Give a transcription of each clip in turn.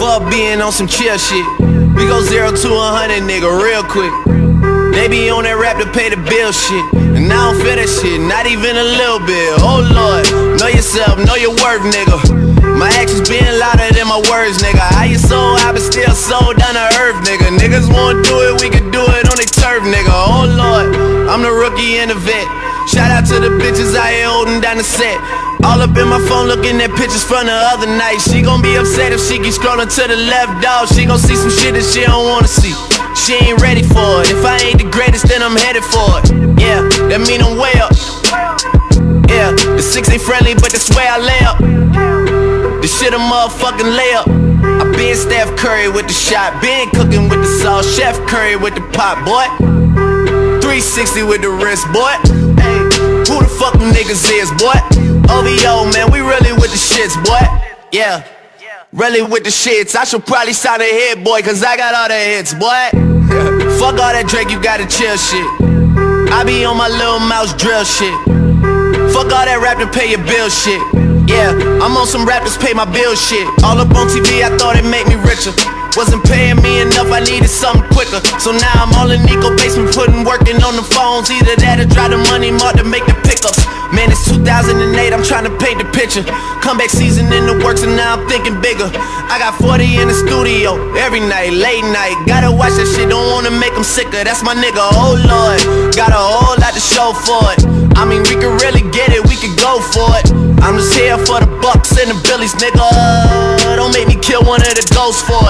Fuck being on some chill shit. We go zero to a hundred, nigga, real quick. They be on that rap to pay the bill shit. And I don't feel that shit, not even a little bit. Oh lord, know yourself, know your worth, nigga. My actions being louder than my words, nigga. How you so high but still so down to earth, nigga. Niggas won't do it, we can do it on the turf, nigga. Oh lord, I'm the rookie and the vet. Shout out to the bitches I here holding down the set. All up in my phone looking at pictures from the other night. She gon' be upset if she keep scrolling to the left, dog. She gon' see some shit that she don't wanna see. She ain't ready for it. If I ain't the greatest, then I'm headed for it. Yeah, that mean I'm way up. Yeah, the six ain't friendly, but that's where I lay up. The shit a motherfucking layup. I been Steph Curry with the shot, been cooking with the sauce, Chef Curry with the pot, boy. 360 with the wrist, boy. Hey, who the fuck them niggas is, boy? OVO, man, we really with the shits, boy. Yeah, really with the shits. I should probably sign a hit, boy, cause I got all the hits, boy. fuck all that Drake, you gotta chill shit. I be on my Lil Mouse drill shit. Fuck all that rap to pay your bill shit. Yeah, I'm on some rappers pay my bill shit. All up on TV, I thought it made me richer. Wasn't paying me enough, I needed something quicker. So now I'm all in Nico basement, putting working on the phones. Either that or drive the Money Mart to make the pickups. Man, it's 2008, I'm trying to paint the picture. Comeback season in the works, and now I'm thinking bigger. I got 40 in the studio every night, late night. Gotta watch that shit, don't wanna make them sicker. That's my nigga, oh lord. Got a whole lot to show for it. I mean, we could really get it, we could go for it. I'm just here for the bucks and the billies, nigga. Don't make me kill one of the ghosts for it.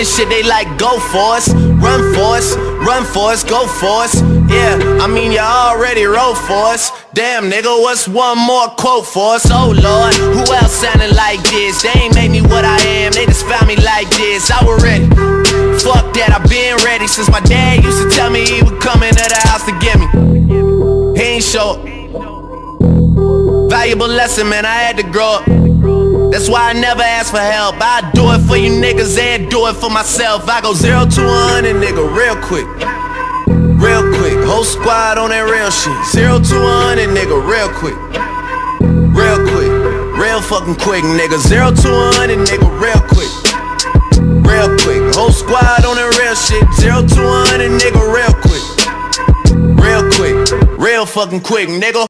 This shit, they like go for us, run for us, run for us, go for us. Yeah, I mean you already wrote for us. Damn, nigga, what's one more quote for us? Oh lord, who else sounding like this? They ain't made me what I am, they just found me like this. I was ready. Fuck that, I've been ready since my dad used to tell me he would come into the house to get me. He ain't show. up. Valuable lesson, man, I had to grow up. That's why I never ask for help. I do it for you niggas and do it for myself. I go zero to one hundred, nigga, real quick. Real quick. Whole squad on that real shit. Zero to one hundred, nigga, real quick. Real quick. Real fucking quick, nigga. Zero to one hundred, nigga, real quick. Real quick. Whole squad on that real shit. Zero to one hundred, nigga, real quick. Real quick. Real fucking quick, nigga.